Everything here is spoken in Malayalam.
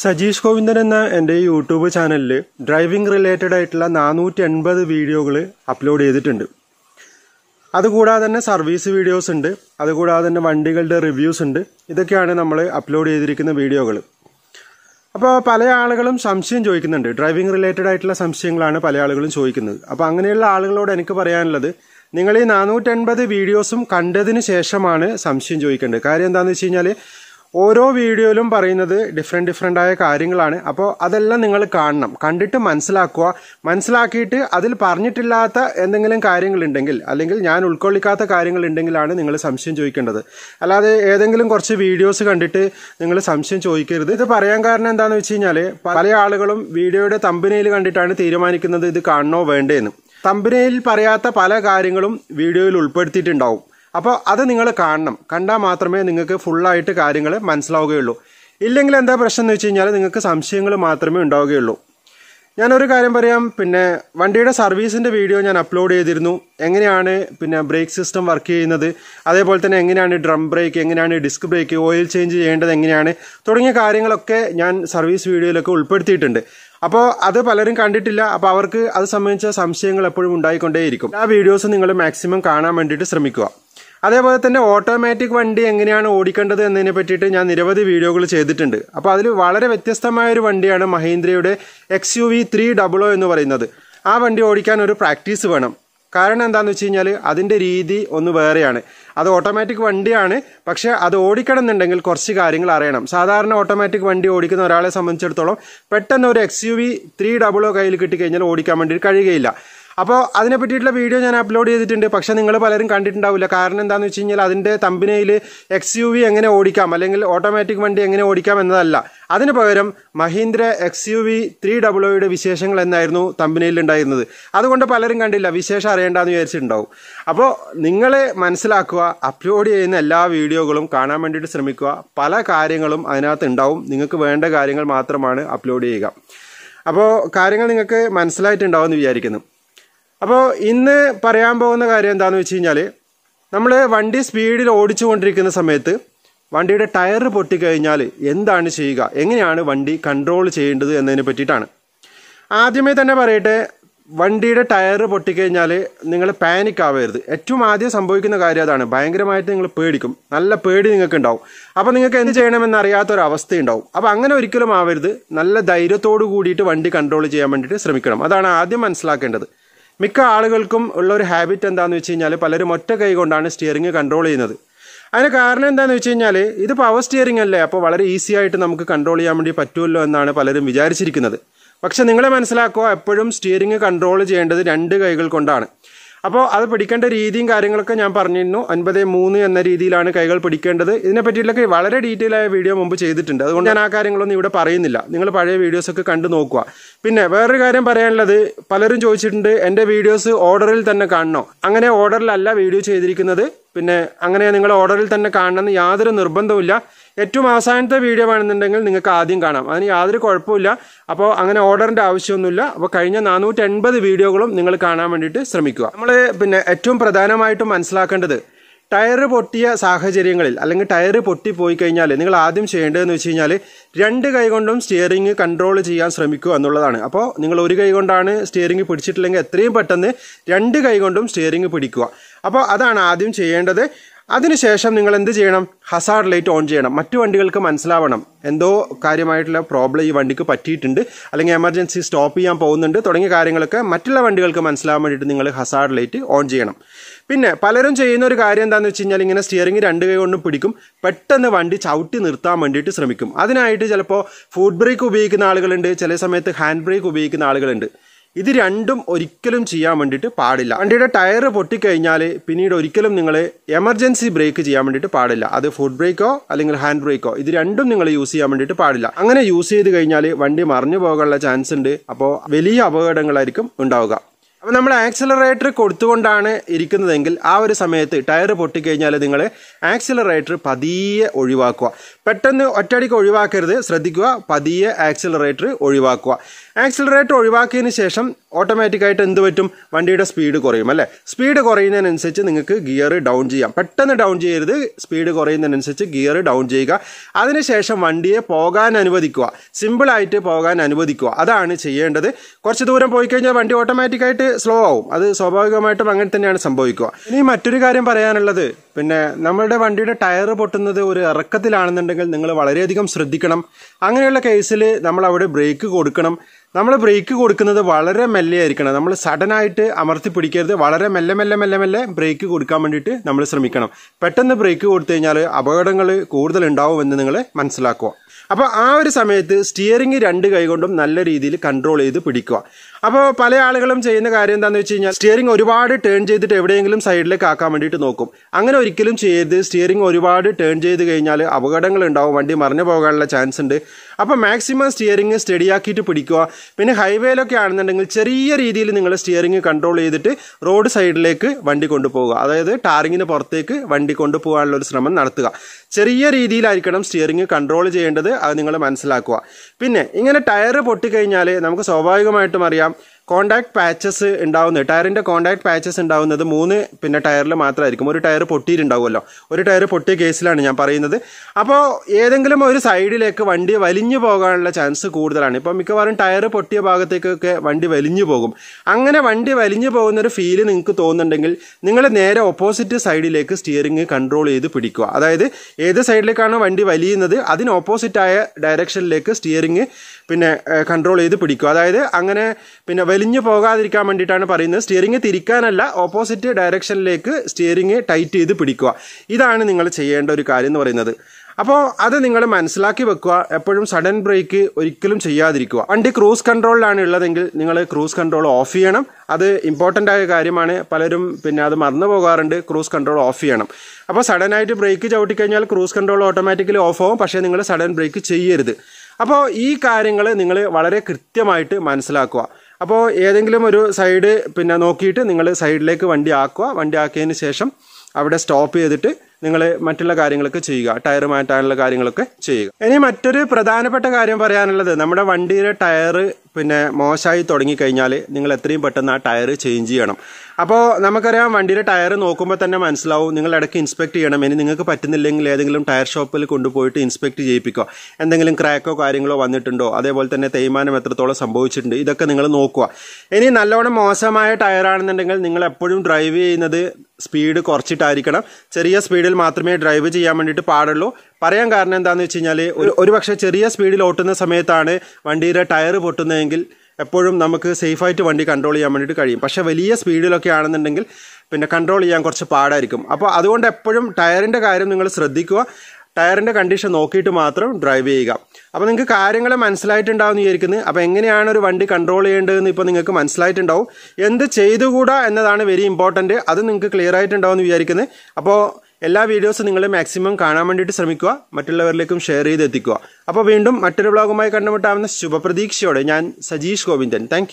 സജീഷ് ഗോവിന്ദൻ എന്ന എന്റെ യൂട്യൂബ് ചാനലിൽ ഡ്രൈവിംഗ് റിലേറ്റഡ് ആയിട്ടുള്ള നാനൂറ്റി എൺപത് വീഡിയോകൾ അപ്ലോഡ് ചെയ്തിട്ടുണ്ട്. അതുകൂടാതെ തന്നെ സർവീസ് വീഡിയോസ് ഉണ്ട്. അതുകൂടാതെ തന്നെ വണ്ടികളുടെ റിവ്യൂസ് ഉണ്ട്. ഇതൊക്കെയാണ് നമ്മൾ അപ്ലോഡ് ചെയ്തിരിക്കുന്ന വീഡിയോകൾ അപ്പോൾ പല ആളുകളും സംശയം ചോദിക്കുന്നുണ്ട്. ഡ്രൈവിംഗ് റിലേറ്റഡ് ആയിട്ടുള്ള സംശയങ്ങളാണ് പല ആളുകളും ചോദിക്കുന്നത്. അപ്പോൾ അങ്ങനെയുള്ള ആളുകളോട് എനിക്ക് പറയാനുള്ളത് നിങ്ങൾ ഈ നാനൂറ്റൻപത് വീഡിയോസും കണ്ടതിന് ശേഷമാണ് സംശയം ചോദിക്കേണ്ടത്. കാര്യം എന്താണെന്ന് വെച്ച് കഴിഞ്ഞാൽ ഓരോ വീഡിയോയിലും പറയുന്നത് ഡിഫറെന്റ് ഡിഫറെന്റ് ആയ കാര്യങ്ങളാണ്. അപ്പോൾ അതെല്ലാം നിങ്ങൾ കാണണം. കണ്ടിട്ട് മനസ്സിലാക്കുക. മനസ്സിലാക്കിയിട്ട് അതിൽ പറഞ്ഞിട്ടില്ലാത്ത എന്തെങ്കിലും കാര്യങ്ങളുണ്ടെങ്കിൽ അല്ലെങ്കിൽ ഞാൻ ഉൾക്കൊള്ളിക്കാത്ത കാര്യങ്ങളുണ്ടെങ്കിലാണ് നിങ്ങൾ സംശയം ചോദിക്കേണ്ടത്. അല്ലാതെ ഏതെങ്കിലും കുറച്ച് വീഡിയോസ് കണ്ടിട്ട് നിങ്ങൾ സംശയം ചോദിക്കരുത്. ഇത് പറയാൻ കാരണം എന്താണെന്ന് വെച്ച് കഴിഞ്ഞാൽ പല ആളുകളും വീഡിയോയുടെ തമ്പനയിൽ കണ്ടിട്ടാണ് തീരുമാനിക്കുന്നത് ഇത് കാണണോ വേണ്ടേന്ന്. തമ്പനയിൽ പറയാത്ത പല കാര്യങ്ങളും വീഡിയോയിൽ ഉൾപ്പെടുത്തിയിട്ടുണ്ടാവും. അപ്പോൾ അത് നിങ്ങൾ കാണണം. കണ്ടാൽ മാത്രമേ നിങ്ങൾക്ക് ഫുള്ളായിട്ട് കാര്യങ്ങൾ മനസ്സിലാവുകയുള്ളൂ. ഇല്ലെങ്കിൽ എന്താ പ്രശ്നം എന്ന് വെച്ച് കഴിഞ്ഞാൽ നിങ്ങൾക്ക് സംശയങ്ങൾ മാത്രമേ ഉണ്ടാവുകയുള്ളൂ. ഞാനൊരു കാര്യം പറയാം. പിന്നെ വണ്ടിയുടെ സർവീസിന്റെ വീഡിയോ ഞാൻ അപ്ലോഡ് ചെയ്തിരുന്നു. എങ്ങനെയാണ് പിന്നെ ബ്രേക്ക് സിസ്റ്റം വർക്ക് ചെയ്യുന്നത്? അതേപോലെ തന്നെ എങ്ങനെയാണ് ഡ്രം ബ്രേക്ക് എങ്ങനെയാണ് ഡിസ്ക് ബ്രേക്ക് ഓയിൽ ചേഞ്ച് ചെയ്യേണ്ടത് എങ്ങനെയാണ്? തുടങ്ങിയ കാര്യങ്ങളൊക്കെ ഞാൻ സർവീസ് വീഡിയോയിലൊക്കെ ഉൾപ്പെടുത്തിയിട്ടുണ്ട്. അപ്പോൾ അത് പലരും കണ്ടിട്ടില്ല. അപ്പോൾ അവർക്ക് അത് സംബന്ധിച്ച സംശയങ്ങൾ എപ്പോഴും ഉണ്ടായിക്കൊണ്ടേയിരിക്കും. ആ വീഡിയോസ് നിങ്ങൾ മാക്സിമം കാണാൻ വേണ്ടിയിട്ട് ശ്രമിക്കുക. അതേപോലെ തന്നെ ഓട്ടോമാറ്റിക് വണ്ടി എങ്ങനെയാണ് ഓടിക്കേണ്ടത് എന്നതിനെ പറ്റിയിട്ട് ഞാൻ നിരവധി വീഡിയോകൾ ചെയ്തിട്ടുണ്ട്. അപ്പോൾ അതിൽ വളരെ വ്യത്യസ്തമായ ഒരു വണ്ടിയാണ് മഹീന്ദ്രയുടെ X U V three double O എന്ന് പറയുന്നത്. ആ വണ്ടി ഓടിക്കാൻ ഒരു പ്രാക്ടീസ് വേണം. കാരണം എന്താണെന്ന് വെച്ച് കഴിഞ്ഞാൽ അതിന്റെ രീതി ഒന്ന് വേറെയാണ്. അത് ഓട്ടോമാറ്റിക് വണ്ടിയാണ് പക്ഷേ അത് ഓടിക്കണം എന്നുണ്ടെങ്കിൽ കുറച്ച് കാര്യങ്ങൾ അറിയണം. സാധാരണ ഓട്ടോമാറ്റിക് വണ്ടി ഓടിക്കുന്ന ഒരാളെ സംബന്ധിച്ചിടത്തോളം പെട്ടെന്ന് ഒരു X U V three double O കയ്യിൽ കിട്ടിക്കഴിഞ്ഞാൽ ഓടിക്കാൻ വേണ്ടി കഴിയുകയില്ല. അപ്പോൾ അതിനെ പറ്റിയിട്ടുള്ള വീഡിയോ ഞാൻ അപ്ലോഡ് ചെയ്തിട്ടുണ്ട്. പക്ഷെ നിങ്ങൾ പലരും കണ്ടിട്ടുണ്ടാവില്ല. കാരണം എന്താണെന്ന് വെച്ച് കഴിഞ്ഞാൽ അതിന്റെ തമ്പിനയിൽ എക്സ് യു വി എങ്ങനെ ഓടിക്കാം? അല്ലെങ്കിൽ ഓട്ടോമാറ്റിക് വണ്ടി എങ്ങനെ ഓടിക്കാം എന്നതല്ല. അതിന് പകരം Mahindra X U V three double ഒയുടെ വിശേഷങ്ങൾ എന്നായിരുന്നു തമ്പിനയിൽ ഉണ്ടായിരുന്നത്. അതുകൊണ്ട് പലരും കണ്ടില്ല. വിശേഷം അറിയേണ്ടെന്ന് വിചാരിച്ചിട്ടുണ്ടാവും. അപ്പോൾ നിങ്ങൾ മനസ്സിലാക്കുക അപ്ലോഡ് ചെയ്യുന്ന എല്ലാ വീഡിയോകളും കാണാൻ വേണ്ടിയിട്ട് ശ്രമിക്കുക. പല കാര്യങ്ങളും അതിനകത്ത് ഉണ്ടാവും. നിങ്ങൾക്ക് വേണ്ട കാര്യങ്ങൾ മാത്രമാണ് അപ്ലോഡ് ചെയ്യുക. അപ്പോൾ കാര്യങ്ങൾ നിങ്ങൾക്ക് മനസ്സിലായിട്ടുണ്ടാവും എന്ന് വിചാരിക്കുന്നു. അപ്പോൾ ഇന്ന് പറയാൻ പോകുന്ന കാര്യം എന്താണെന്ന് വെച്ച് കഴിഞ്ഞാൽ നമ്മൾ വണ്ടി സ്പീഡിൽ ഓടിച്ചുകൊണ്ടിരിക്കുന്ന സമയത്ത് വണ്ടിയുടെ ടയർ പൊട്ടിക്കഴിഞ്ഞാൽ എന്താണ് ചെയ്യുക? എങ്ങനെയാണ് വണ്ടി കൺട്രോൾ ചെയ്യേണ്ടത് എന്നതിനെ പറ്റിയിട്ടാണ്. ആദ്യമേ തന്നെ പറയട്ടെ വണ്ടിയുടെ ടയർ പൊട്ടിക്കഴിഞ്ഞാൽ നിങ്ങൾ പാനിക് ആവരുത്. ഏറ്റവും ആദ്യം സംഭവിക്കുന്ന കാര്യം അതാണ്. ഭയങ്കരമായിട്ട് നിങ്ങൾ പേടിക്കും. നല്ല പേടി നിങ്ങൾക്ക് ഉണ്ടാവും അപ്പോൾ നിങ്ങൾക്ക് എന്ത് ചെയ്യണമെന്ന് അറിയാത്തൊരവസ്ഥ അവസ്ഥയുണ്ടാവും അപ്പോൾ അങ്ങനെ ഒരിക്കലും ആവരുത്. നല്ല ധൈര്യത്തോടു കൂടിയിട്ട് വണ്ടി കൺട്രോൾ ചെയ്യാൻ വേണ്ടിയിട്ട് ശ്രമിക്കണം. അതാണ് ആദ്യം മനസ്സിലാക്കേണ്ടത്. മിക്ക ആളുകൾക്കും ഉള്ള ഒരു ഹാബിറ്റ് എന്താണെന്ന് വെച്ച് കഴിഞ്ഞാൽ പലരും ഒറ്റ കൈ കൊണ്ടാണ് സ്റ്റിയറിംഗ് കൺട്രോൾ ചെയ്യുന്നത്. അതിന് കാരണം എന്താണെന്ന് വെച്ച് കഴിഞ്ഞാൽ ഇത് പവർ സ്റ്റിയറിംഗ് അല്ലേ? അപ്പോൾ വളരെ ഈസി ആയിട്ട് നമുക്ക് കൺട്രോൾ ചെയ്യാൻ വേണ്ടി പറ്റുമല്ലോ എന്നാണ് പലരും വിചാരിച്ചിരിക്കുന്നത്. പക്ഷെ നിങ്ങളെ മനസ്സിലാക്കുക എപ്പോഴും സ്റ്റിയറിംഗ് കൺട്രോൾ ചെയ്യേണ്ടത് രണ്ട് കൈകൾ കൊണ്ടാണ്. അപ്പോൾ അത് പിടിക്കേണ്ട രീതിയും കാര്യങ്ങളൊക്കെ ഞാൻ പറഞ്ഞിരുന്നു. അൻപത് മൂന്ന് എന്ന രീതിയിലാണ് കൈകൾ പിടിക്കേണ്ടത്. ഇതിനെ പറ്റിയിട്ടൊക്കെ വളരെ ഡീറ്റെയിൽ ആയ വീഡിയോ മുമ്പ് ചെയ്തിട്ടുണ്ട്. അതുകൊണ്ട് ഞാൻ ആ കാര്യങ്ങളൊന്നും ഇവിടെ പറയുന്നില്ല. നിങ്ങൾ പഴയ വീഡിയോസ് ഒക്കെ കണ്ടു നോക്കുക. പിന്നെ വേറൊരു കാര്യം പറയാനുള്ളത്. പലരും ചോദിച്ചിട്ടുണ്ട് എന്റെ വീഡിയോസ് ഓർഡറിൽ തന്നെ കാണണോ? അങ്ങനെ ഓർഡറിലല്ല വീഡിയോ ചെയ്തിരിക്കുന്നത്. പിന്നെ അങ്ങനെ നിങ്ങൾ ഓർഡറിൽ തന്നെ കാണണമെന്ന് യാതൊരു നിർബന്ധവുമില്ല. ഏറ്റവും അവസാനത്തെ വീഡിയോ വേണമെന്നുണ്ടെങ്കിൽ നിങ്ങൾക്ക് ആദ്യം കാണാം. അതിന് യാതൊരു കുഴപ്പമില്ല അപ്പോൾ അങ്ങനെ ഓർഡറിന്റെ ആവശ്യമൊന്നുമില്ല. അപ്പോൾ കഴിഞ്ഞ നാനൂറ്റി എൺപത് വീഡിയോകളും നിങ്ങൾ കാണാൻ വേണ്ടിയിട്ട് ശ്രമിക്കുക. നമ്മൾ പിന്നെ ഏറ്റവും പ്രധാനമായിട്ടും മനസ്സിലാക്കേണ്ടത് ടയർ പൊട്ടിയ സാഹചര്യങ്ങളിൽ അല്ലെങ്കിൽ ടയർ പൊട്ടിപ്പോയി കഴിഞ്ഞാൽ നിങ്ങൾ ആദ്യം ചെയ്യേണ്ടതെന്ന് വെച്ച് കഴിഞ്ഞാൽ രണ്ട് കൈ കൊണ്ടും സ്റ്റിയറിംഗ് കൺട്രോൾ ചെയ്യാൻ ശ്രമിക്കുക എന്നുള്ളതാണ്. അപ്പോൾ നിങ്ങൾ ഒരു കൈ കൊണ്ടാണ് സ്റ്റിയറിംഗ് പിടിച്ചിട്ടില്ലെങ്കിൽ എത്രയും പെട്ടെന്ന് രണ്ട് കൈ കൊണ്ടും സ്റ്റിയറിംഗ് പിടിക്കുക. അപ്പോൾ അതാണ് ആദ്യം ചെയ്യേണ്ടത്. അതിനുശേഷം നിങ്ങൾ എന്ത് ചെയ്യണം? ഹസാർഡ് ലൈറ്റ് ഓൺ ചെയ്യണം. മറ്റു വണ്ടികൾക്ക് മനസ്സിലാവണം. എന്തോ കാര്യമായിട്ടുള്ള പ്രോബ്ലം ഈ വണ്ടിക്ക് പറ്റിയിട്ടുണ്ട്. അല്ലെങ്കിൽ എമർജൻസി സ്റ്റോപ്പ് ചെയ്യാൻ പോകുന്നുണ്ട്. തുടങ്ങിയ കാര്യങ്ങളൊക്കെ മറ്റുള്ള വണ്ടികൾക്ക് മനസ്സിലാവാൻ വേണ്ടിയിട്ട് നിങ്ങൾ ഹസാർഡ് ലൈറ്റ് ഓൺ ചെയ്യണം. പിന്നെ പലരും ചെയ്യുന്ന ഒരു കാര്യം എന്താണെന്ന് വെച്ച് കഴിഞ്ഞാൽ ഇങ്ങനെ സ്റ്റിയറിംഗ് രണ്ട് കൈ കൊണ്ടും പിടിക്കും. പെട്ടെന്ന് വണ്ടി ചവിട്ടി നിർത്താൻ വേണ്ടിയിട്ട് ശ്രമിക്കും. അതിനായിട്ട് ചിലപ്പോൾ ഫുഡ് ബ്രേക്ക് ഉപയോഗിക്കുന്ന ആളുകളുണ്ട്. ചില സമയത്ത് ഹാൻഡ് ബ്രേക്ക് ഉപയോഗിക്കുന്ന ആളുകളുണ്ട്. ഇത് രണ്ടും ഒരിക്കലും ചെയ്യാൻ വേണ്ടിയിട്ട് പാടില്ല. വണ്ടിയുടെ ടയർ പൊട്ടിക്കഴിഞ്ഞാൽ പിന്നീട് ഒരിക്കലും നിങ്ങൾ എമർജൻസി ബ്രേക്ക് ചെയ്യാൻ വേണ്ടിയിട്ട് പാടില്ല. അത് ഫുഡ് ബ്രേക്കോ അല്ലെങ്കിൽ ഹാൻഡ് ബ്രേക്കോ ഇത് രണ്ടും നിങ്ങൾ യൂസ് ചെയ്യാൻ വേണ്ടിയിട്ട് പാടില്ല. അങ്ങനെ യൂസ് ചെയ്ത് കഴിഞ്ഞാൽ വണ്ടി മറിഞ്ഞു പോകാനുള്ള ചാൻസ് ഉണ്ട്. അപ്പോൾ വലിയ അപകടങ്ങളായിരിക്കും ഉണ്ടാവുക. അപ്പോൾ നമ്മൾ ആക്സിലറേറ്റർ കൊടുത്തുകൊണ്ടാണ് ഇരിക്കുന്നതെങ്കിൽ ആ ഒരു സമയത്ത് ടയർ പൊട്ടിക്കഴിഞ്ഞാൽ നിങ്ങൾ ആക്സിലറേറ്റർ പതിയെ ഒഴിവാക്കുക. പെട്ടെന്ന് ഒറ്റയടിക്ക് ഒഴിവാക്കരുത്. ശ്രദ്ധിക്കുക. പതിയെ ആക്സിലറേറ്റർ ഒഴിവാക്കുക. ആക്സിലറേറ്റർ ഒഴിവാക്കിയതിന് ശേഷം ഓട്ടോമാറ്റിക്കായിട്ട് എന്ത് പറ്റും? വണ്ടിയുടെ സ്പീഡ് കുറയും അല്ലേ? സ്പീഡ് കുറയുന്നതിനനുസരിച്ച് നിങ്ങൾക്ക് ഗിയർ ഡൗൺ ചെയ്യാം. പെട്ടെന്ന് ഡൗൺ ചെയ്യരുത്. സ്പീഡ് കുറയുന്നതിനനുസരിച്ച് ഗിയർ ഡൗൺ ചെയ്യുക. അതിനുശേഷം വണ്ടിയെ പോകാൻ അനുവദിക്കുക. സിമ്പിളായിട്ട് പോകാൻ അനുവദിക്കുക. അതാണ് ചെയ്യേണ്ടത്. കുറച്ച് ദൂരം പോയി കഴിഞ്ഞാൽ വണ്ടി ഓട്ടോമാറ്റിക്കായിട്ട് സ്ലോ ആവും. അത് സ്വാഭാവികമായിട്ടും അങ്ങനെ തന്നെയാണ് സംഭവിക്കുക. ഇനി മറ്റൊരു കാര്യം പറയാനുള്ളത്. പിന്നെ നമ്മുടെ വണ്ടിയുടെ ടയർ പൊട്ടുന്നത് ഒരു ഇറക്കത്തിലാണെന്നുണ്ടെങ്കിൽ നിങ്ങൾ വളരെയധികം ശ്രദ്ധിക്കണം. അങ്ങനെയുള്ള കേസിൽ നമ്മൾ അവിടെ ബ്രേക്ക് കൊടുക്കണം. നമ്മൾ ബ്രേക്ക് കൊടുക്കുന്നത് വളരെ മെല്ലെ ആയിരിക്കണം. നമ്മൾ സഡനായിട്ട് അമർത്തി പിടിക്കരുത്. വളരെ മെല്ലെ മെല്ലെ മെല്ലെ മെല്ലെ ബ്രേക്ക് കൊടുക്കാൻ വേണ്ടിയിട്ട് നമ്മൾ ശ്രമിക്കണം. പെട്ടെന്ന് ബ്രേക്ക് കൊടുത്തു കഴിഞ്ഞാൽ അപകടങ്ങൾ കൂടുതൽ ഉണ്ടാവുമെന്ന് നിങ്ങൾ മനസ്സിലാക്കുക. അപ്പോൾ ആ ഒരു സമയത്ത് സ്റ്റിയറിംഗ് രണ്ട് കൈകൊണ്ടും നല്ല രീതിയിൽ കൺട്രോൾ ചെയ്ത് പിടിക്കുക. അപ്പോൾ പല ആളുകളും ചെയ്യുന്ന കാര്യം എന്താണെന്ന് വെച്ച് കഴിഞ്ഞാൽ സ്റ്റിയറിംഗ് ഒരുപാട് ടേൺ ചെയ്തിട്ട് എവിടെയെങ്കിലും സൈഡിലേക്ക് ആക്കാൻ വേണ്ടിയിട്ട് നോക്കും. അങ്ങനെ ഒരിക്കലും ചെയ്യരുത്. സ്റ്റിയറിംഗ് ഒരുപാട് ടേൺ ചെയ്ത് കഴിഞ്ഞാൽ അപകടങ്ങൾ ഉണ്ടാവും. വണ്ടി മറിഞ്ഞു പോകാനുള്ള ചാൻസ് ഉണ്ട്. അപ്പോൾ മാക്സിമം സ്റ്റിയറിംഗ് സ്റ്റഡിയാക്കിയിട്ട് പിടിക്കുക. പിന്നെ ഹൈവേയിലൊക്കെ ആണെന്നുണ്ടെങ്കിൽ ചെറിയ രീതിയിൽ നിങ്ങൾ സ്റ്റിയറിംഗ് കൺട്രോൾ ചെയ്തിട്ട് റോഡ് സൈഡിലേക്ക് വണ്ടി കൊണ്ടുപോകുക അതായത് ടാറിങ്ങിന് പുറത്തേക്ക് വണ്ടി കൊണ്ടുപോകാനുള്ള ഒരു ശ്രമം നടത്തുക. ചെറിയ രീതിയിലായിരിക്കണം സ്റ്റിയറിംഗ് കൺട്രോൾ ചെയ്യേണ്ടത്. അത് നിങ്ങൾ മനസ്സിലാക്കുക. പിന്നെ ഇങ്ങനെ ടയർ പൊട്ടിക്കഴിഞ്ഞാൽ നമുക്ക് സ്വാഭാവികമായിട്ടും അറിയാം കോണ്ടാക്ട് പാച്ചസ് ഉണ്ടാവുന്നത്. ടയറിന്റെ കോണ്ടാക്ട് പാച്ചസ് ഉണ്ടാവുന്നത് മൂന്ന് പിന്നെ ടയറിൽ മാത്രമായിരിക്കും. ഒരു ടയർ പൊട്ടിയിട്ടുണ്ടാവുമല്ലോ. ഒരു ടയർ പൊട്ടിയ കേസിലാണ് ഞാൻ പറയുന്നത്. അപ്പോൾ ഏതെങ്കിലും ഒരു സൈഡിലേക്ക് വണ്ടി വലിഞ്ഞു പോകാനുള്ള ചാൻസ് കൂടുതലാണ്. ഇപ്പോൾ മിക്കവാറും ടയർ പൊട്ടിയ ഭാഗത്തേക്കൊക്കെ വണ്ടി വലിഞ്ഞു പോകും. അങ്ങനെ വണ്ടി വലിഞ്ഞു പോകുന്നൊരു ഫീൽ നിങ്ങൾക്ക് തോന്നുന്നുണ്ടെങ്കിൽ നിങ്ങൾ നേരെ ഓപ്പോസിറ്റ് സൈഡിലേക്ക് സ്റ്റിയറിംഗ് കൺട്രോൾ ചെയ്ത് പിടിക്കുക. അതായത് ഏത് സൈഡിലേക്കാണ് വണ്ടി വലിയുന്നത് അതിന് ഓപ്പോസിറ്റായ ഡയറക്ഷനിലേക്ക് സ്റ്റിയറിംഗ് പിന്നെ കൺട്രോൾ ചെയ്ത് പിടിക്കുക. അതായത് അങ്ങനെ പിന്നെ വലിഞ്ഞു പോകാതിരിക്കാൻ വേണ്ടിയിട്ടാണ് പറയുന്നത്. സ്റ്റിയറിംഗ് തിരിക്കാനല്ല ഓപ്പോസിറ്റ് ഡയറക്ഷനിലേക്ക് സ്റ്റിയറിംഗ് ടൈറ്റ് ചെയ്ത് പിടിക്കുക. ഇതാണ് നിങ്ങൾ ചെയ്യേണ്ട ഒരു കാര്യം എന്ന് പറയുന്നത്. അപ്പോൾ അത് നിങ്ങൾ മനസ്സിലാക്കി വെക്കുക. എപ്പോഴും സഡൻ ബ്രേക്ക് ഒരിക്കലും ചെയ്യാതിരിക്കുക. വണ്ടി ക്രൂസ് കൺട്രോളിലാണ് ഉള്ളതെങ്കിൽ നിങ്ങൾ ക്രൂസ് കൺട്രോൾ ഓഫ് ചെയ്യണം. അത് ഇമ്പോർട്ടന്റ് ആയ കാര്യമാണ്. പലരും പിന്നെ അത് മറന്നു പോകാറുണ്ട്. ക്രൂസ് കൺട്രോൾ ഓഫ് ചെയ്യണം. അപ്പോൾ സഡനായിട്ട് ബ്രേക്ക് ചവിട്ടിക്കഴിഞ്ഞാൽ ക്രൂസ് കൺട്രോൾ ഓട്ടോമാറ്റിക്കലി ഓഫ് ആവും. പക്ഷേ നിങ്ങൾ സഡൻ ബ്രേക്ക് ചെയ്യരുത്. അപ്പോൾ ഈ കാര്യങ്ങൾ നിങ്ങൾ വളരെ കൃത്യമായിട്ട് മനസ്സിലാക്കുക. അപ്പോൾ ഏതെങ്കിലും ഒരു സൈഡ് പിന്നെ നോക്കിയിട്ട് നിങ്ങൾ സൈഡിലേക്ക് വണ്ടി ആക്കുക. വണ്ടി ആക്കിയതിന് ശേഷം അവിടെ സ്റ്റോപ്പ് ചെയ്തിട്ട് നിങ്ങൾ മറ്റുള്ള കാര്യങ്ങളൊക്കെ ചെയ്യുക. ടയർ മാറ്റാനുള്ള കാര്യങ്ങളൊക്കെ ചെയ്യുക. ഇനി മറ്റൊരു പ്രധാനപ്പെട്ട കാര്യം പറയാനുള്ളത് നമ്മുടെ വണ്ടിയുടെ ടയർ പിന്നെ മോശമായി തുടങ്ങിക്കഴിഞ്ഞാൽ നിങ്ങൾ എത്രയും പെട്ടെന്ന് ആ ടയർ ചേഞ്ച് ചെയ്യണം. അപ്പോൾ നമുക്കറിയാം വണ്ടിയുടെ ടയർ നോക്കുമ്പോൾ തന്നെ മനസ്സിലാവും നിങ്ങൾ ഇടയ്ക്ക് ഇൻസ്പെക്ട് ചെയ്യണം. ഇനി നിങ്ങൾക്ക് പറ്റുന്നില്ലെങ്കിൽ ഏതെങ്കിലും ടയർ ഷോപ്പിൽ കൊണ്ടുപോയിട്ട് ഇൻസ്പെക്ട് ചെയ്യിപ്പിക്കുക. എന്തെങ്കിലും ക്രാക്കോ കാര്യങ്ങളോ വന്നിട്ടുണ്ടോ? അതേപോലെ തന്നെ തേയ്മാനം എത്രത്തോളം സംഭവിച്ചിട്ടുണ്ട്? ഇതൊക്കെ നിങ്ങൾ നോക്കുക. ഇനി നല്ലോണം മോശമായ ടയറാണെന്നുണ്ടെങ്കിൽ നിങ്ങൾ എപ്പോഴും ഡ്രൈവ് ചെയ്യുന്നത് സ്പീഡ് കുറച്ചിട്ടായിരിക്കണം. ചെറിയ സ്പീഡിൽ മാത്രമേ ഡ്രൈവ് ചെയ്യാൻ വേണ്ടിയിട്ട് പാടുള്ളൂ. പറയാൻ കാരണം എന്താണെന്ന് വെച്ച് കഴിഞ്ഞാൽ ഒരു ഒരു പക്ഷേ ചെറിയ സ്പീഡിൽ ഓട്ടുന്ന സമയത്താണ് വണ്ടിയുടെ ടയർ പൊട്ടുന്നതെങ്കിൽ എപ്പോഴും നമുക്ക് സേഫായിട്ട് വണ്ടി കൺട്രോൾ ചെയ്യാൻ വേണ്ടിയിട്ട് കഴിയും. പക്ഷേ വലിയ സ്പീഡിലൊക്കെ ആണെന്നുണ്ടെങ്കിൽ പിന്നെ കൺട്രോൾ ചെയ്യാൻ കുറച്ച് പാടായിരിക്കും. അപ്പോൾ അതുകൊണ്ട് എപ്പോഴും ടയറിന്റെ കാര്യം നിങ്ങൾ ശ്രദ്ധിക്കുക. ടയറിന്റെ കണ്ടീഷൻ നോക്കിയിട്ട് മാത്രം ഡ്രൈവ് ചെയ്യുക. അപ്പോൾ നിങ്ങൾക്ക് കാര്യങ്ങൾ മനസ്സിലായിട്ടുണ്ടാവും വിചാരിക്കുന്നത് അപ്പോൾ എങ്ങനെയാണ് ഒരു വണ്ടി കൺട്രോൾ ചെയ്യേണ്ടതെന്ന് ഇപ്പോൾ നിങ്ങൾക്ക് മനസ്സിലായിട്ടുണ്ടാവും. എന്ത് ചെയ്തുകൂടാ എന്നതാണ് വെരി ഇമ്പോർട്ടന്റ് അത് നിങ്ങൾക്ക് ക്ലിയർ ആയിട്ടുണ്ടാവും എന്ന് വിചാരിക്കുന്നത് അപ്പോൾ എല്ലാ വീഡിയോസും നിങ്ങൾ മാക്സിമം കാണാൻ വേണ്ടിയിട്ട് ശ്രമിക്കുക. മറ്റുള്ളവരിലേക്കും ഷെയർ ചെയ്ത് എത്തിക്കുക അപ്പോൾ വീണ്ടും മറ്റൊരു വ്ലോഗുമായി കണ്ടുമുട്ടാവുന്ന ശുഭപ്രതീക്ഷയോടെ ഞാൻ സജീഷ് ഗോവിന്ദൻ. താങ്ക്